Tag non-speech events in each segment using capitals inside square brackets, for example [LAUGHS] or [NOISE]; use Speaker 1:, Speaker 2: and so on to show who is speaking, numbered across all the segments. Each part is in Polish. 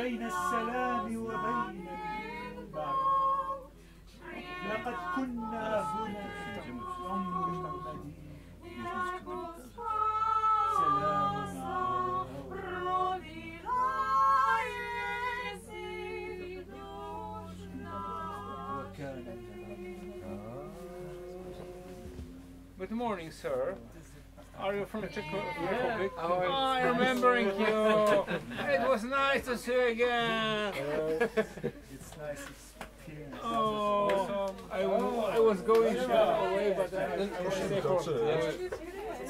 Speaker 1: بين السلام وبين المعروف لقد كنا هنا عمر مديد سلام وكان
Speaker 2: Good morning, sir. Are you from Czech Republic?
Speaker 3: Oh, oh, it's
Speaker 2: Oh,
Speaker 3: nice.
Speaker 2: remembering [LAUGHS] you. It was nice to see you again. [LAUGHS]
Speaker 1: It's nice experience.
Speaker 2: Oh, I oh. was going away, but I, I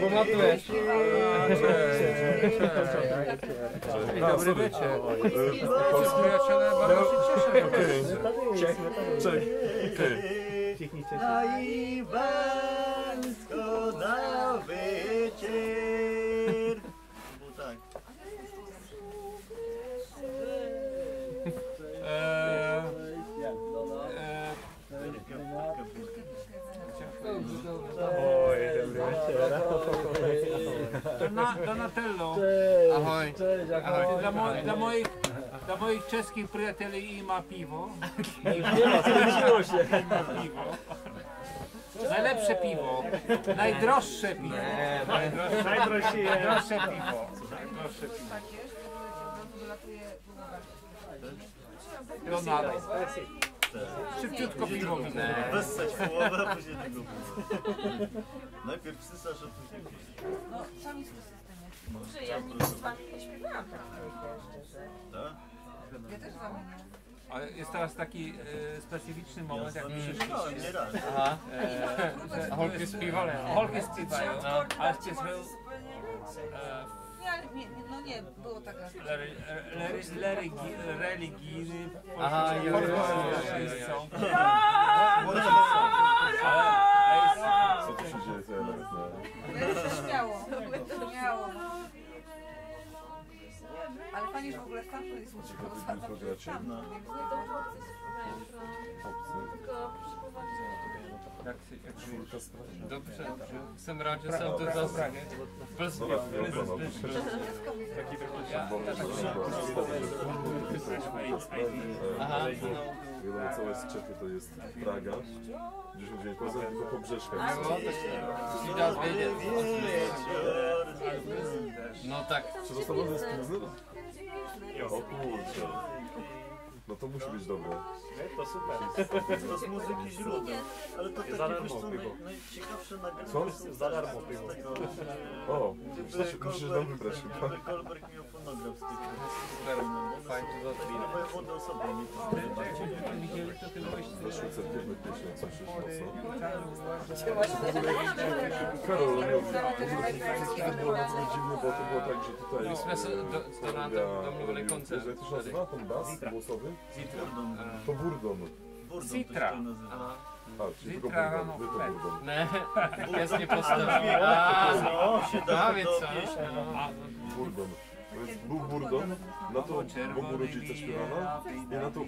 Speaker 3: Pamatuješ?
Speaker 2: Dobry wieczór. Przyjaciele, bardzo się cieszę.
Speaker 4: Czek.
Speaker 1: Na Iwansko na wycier.
Speaker 2: Dona, Donatello,
Speaker 3: Ahoj.
Speaker 2: Ahoj. Dla, mo, dla, moich, dla moich czeskich przyjacieli i ma piwo. piwo. Najlepsze piwo. Najdroższe piwo. Najdroższe, najdroższe piwo. Najdroższe piwo. Donaldo. Szybciutko piwo.
Speaker 1: Wessać w połowę, a później tego. Najpierw wsysasz, a później.
Speaker 5: No, sami w Dobrze, ja nigdy z wami nie śpiewałam tak szczerze.
Speaker 1: Tak?
Speaker 5: Ja też z wami nie.
Speaker 2: Ale jest teraz taki e, specyficzny moment, jak
Speaker 1: śpiewałem nie raz.
Speaker 3: Aha.
Speaker 2: e, że
Speaker 3: A holky zpívali.
Speaker 2: Holky zpívají,
Speaker 3: No.
Speaker 2: ale e,
Speaker 5: Nie, no nie, było taka...
Speaker 2: religijny
Speaker 3: Aha, jo, jo, jo, jo, jo, jo.
Speaker 2: są.
Speaker 5: Ale fajnie, że w ogóle stamtąd jest muzyka, bo sam
Speaker 4: Tylko
Speaker 5: zawsze
Speaker 4: gracie?
Speaker 5: tam.
Speaker 1: No.
Speaker 2: Jak się, jak
Speaker 3: rád, že jsem to zase v Plzni.
Speaker 4: Dobra, ja oglądam.
Speaker 3: Aha.
Speaker 4: Wiadomo, całe z Czechy to jest Praga. 10 dzień poza, tylko po brzeszkach.
Speaker 3: Jo, si dá vědět. No tak,
Speaker 4: Czy zostało ze Pilzner? O kurczę. No to musi być dobre.
Speaker 1: To super. To z muzyki źródeł. Ale to takie wiesz co, naj, najciekawsze nagranie.
Speaker 4: Co?
Speaker 1: Za darmo piwo. Z tego, że
Speaker 4: O,
Speaker 1: gdyby
Speaker 4: musisz musisz nam wybrać
Speaker 1: Kolberg,
Speaker 4: chyba.
Speaker 1: gdyby Kolberg miał fonograf z tych
Speaker 3: fajnie to zatrudnić.
Speaker 1: Wojewody osobno nie
Speaker 4: Naszą cerkiewną pieśń, co się mocno. Karol, no, to było bardzo dziwne, bo to było tak, że tutaj...
Speaker 3: Koncert
Speaker 4: Jak to się nazywa, ten bas głosowy? To Burdon.
Speaker 1: Burdon
Speaker 2: Citra.
Speaker 1: to się nazywa.
Speaker 3: Aha.
Speaker 4: A, czyli tylko
Speaker 2: Zitra
Speaker 4: Burdon, wy to. Burdon.
Speaker 1: No, się da
Speaker 3: Právě
Speaker 1: do
Speaker 3: co?
Speaker 1: pieśni.
Speaker 4: Burdon. Jest był Burdon, na to Bogu rodzica śpiewana i na to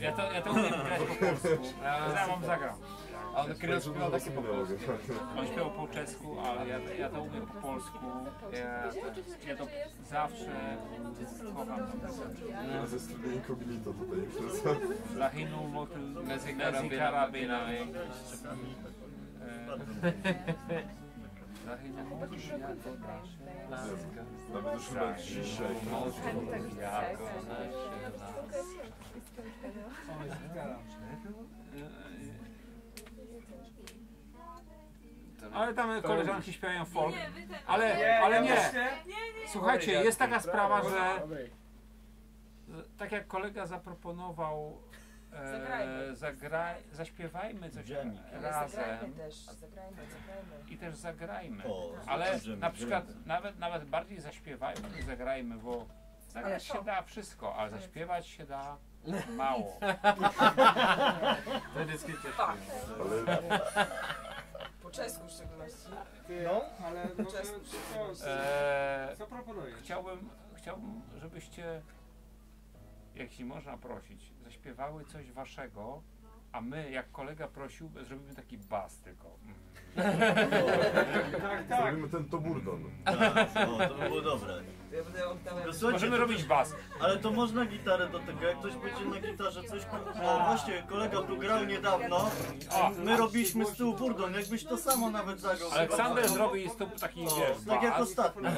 Speaker 2: Ja to, ja to umiem grać po polsku. Ja wam zagram.
Speaker 3: A on kryjel zpíval taky po polsku.
Speaker 2: On śpiewał po czesku, ale ja, ja to umiem po polsku. Ja, ja to zawsze kocham tą piosenkę.
Speaker 4: Ze studia incognito tutaj przez...
Speaker 2: Zahynul motyl nasze
Speaker 3: Láska.
Speaker 4: Nawet już chyba dzisiaj.
Speaker 3: Jako naše
Speaker 2: Ale tam koleżanki śpiewają folk. Ale, ale nie. Słuchajcie, jest taka sprawa, że tak jak kolega zaproponował, e, zagra, zaśpiewajmy coś razem
Speaker 5: Zagrajmy też, zagrajmy, zagrajmy.
Speaker 2: i też zagrajmy.
Speaker 1: O,
Speaker 2: Ale na przykład nawet, nawet bardziej zaśpiewajmy niż zagrajmy, bo zagrać się da wszystko, ale zaśpiewać się da Mało. [LAUGHS] [LAUGHS]
Speaker 3: Skrycie.
Speaker 5: Tak. Czesku w szczególności.
Speaker 6: No, ale [LAUGHS] no, co,
Speaker 2: Eee,
Speaker 6: co proponujesz?
Speaker 2: chciałbym, chciałbym, żebyście, jeśli można prosić, zaśpiewały coś waszego, a my, jak kolega prosił, zrobimy taki bas tylko. Mm.
Speaker 6: Tak, tak.
Speaker 4: zrobimy ten Toburdon.
Speaker 1: No, to by było dobre. No, słuchajcie,
Speaker 2: Możemy
Speaker 1: to
Speaker 2: robić bas.
Speaker 1: Ale to można gitarę do tego, jak ktoś będzie na gitarze coś... O właśnie, kolega tu grał niedawno,
Speaker 2: O,
Speaker 1: my robiliśmy z tyłu burdon, jakbyś to samo nawet zagrał.
Speaker 2: Aleksander zrobi z tu taki,
Speaker 1: O,
Speaker 2: wiesz,
Speaker 1: tak jak
Speaker 2: bas.
Speaker 1: ostatnio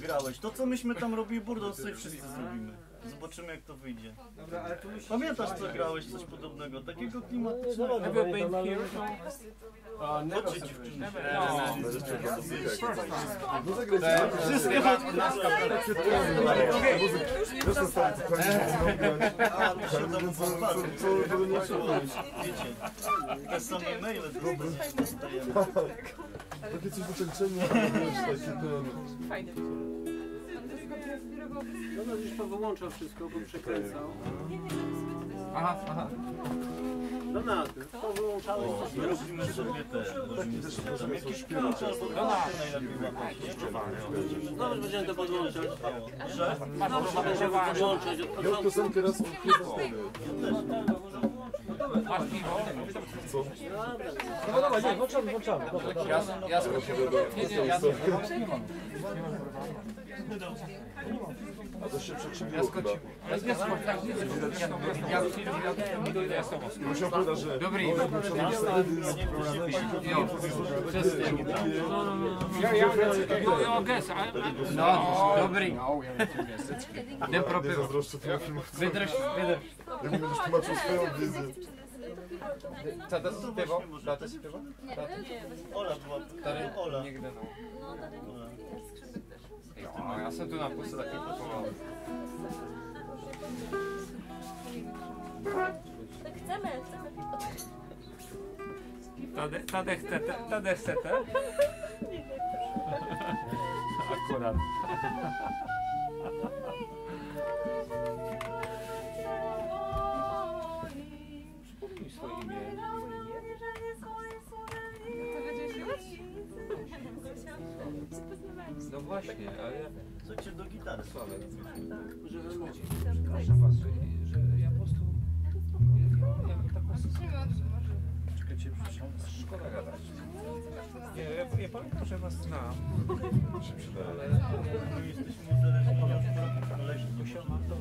Speaker 1: grałeś. To co myśmy tam robili burdon, sobie wszyscy zrobimy. Zobaczymy jak to wyjdzie.
Speaker 6: Dobra, ale tu musisz...
Speaker 1: Pamiętasz co grałeś, coś podobnego, takiego klimatycznego?
Speaker 2: Have you been here? No.
Speaker 4: Dla muzyka. No
Speaker 3: To
Speaker 4: zagrajcie.
Speaker 1: Wszystkie te same maile dostajemy.
Speaker 4: Takie coś do tańczenia, wiesz,
Speaker 5: Fajnie.
Speaker 6: No, gdzieś to wyłączał wszystko, bo przekręcał.
Speaker 3: Aha, aha.
Speaker 6: No na tym, to wyłączałeś, to
Speaker 1: My robimy sobie te, robimy sobie tam jakieś klucze albo karty najlepiej?
Speaker 6: No, już będziemy to podłączać.
Speaker 1: Że?
Speaker 2: Masz próbowanie.
Speaker 6: Podłączać od
Speaker 4: Ja
Speaker 6: początku.
Speaker 4: piosenkę raz odkryłem.
Speaker 2: Masz piwo?
Speaker 4: Co?
Speaker 6: No dobra, nie, włączamy, włączamy.
Speaker 3: Ja, ja skoczyłem. Nie, nie, ja
Speaker 4: A to się przekrzywiło chyba.
Speaker 2: Ale nie skocz, tak, nie skocz. Ja, ja, ja, ja, ja z tobą skoczę.
Speaker 4: Musiał powiedzieć, że...
Speaker 3: Dobry.
Speaker 4: No, muszę mieć teledysk.
Speaker 3: Jo, wszyscy.
Speaker 2: Ja, ja, no, ja, guess, a, a,
Speaker 3: No, dobry. Nie
Speaker 4: Nie
Speaker 3: propywał.
Speaker 4: zazdroszczę tyle filmów.
Speaker 3: Wydrż, wydrż.
Speaker 4: Jak mi będziesz tłumaczył swoją wiedzę.
Speaker 3: Co to śpiewał? Tata śpiewał?
Speaker 1: Ola była,
Speaker 3: Stary,
Speaker 1: Ola.
Speaker 3: nigdy no.
Speaker 1: Ola.
Speaker 3: O, ja sobie tu na pusty taki kupował.
Speaker 7: Tak chcemy, chcemy.
Speaker 2: Tade- Tadek chce te, Tadek chce te. [LAUGHS] Akurat. Przypomnij swoje imię.
Speaker 5: To będziesz śpiewać?
Speaker 2: No właśnie, ale
Speaker 1: cię do gitary sławę?
Speaker 2: proszę was, że, że ja po prostu ja, ja mam taką
Speaker 3: Czekajcie,
Speaker 2: szkoda gadać. Nie, ja, ja pamiętam, że was znam,
Speaker 4: się przydaje.
Speaker 2: ale
Speaker 1: My jesteśmy uzależnieni od kolegi.
Speaker 2: musiałem to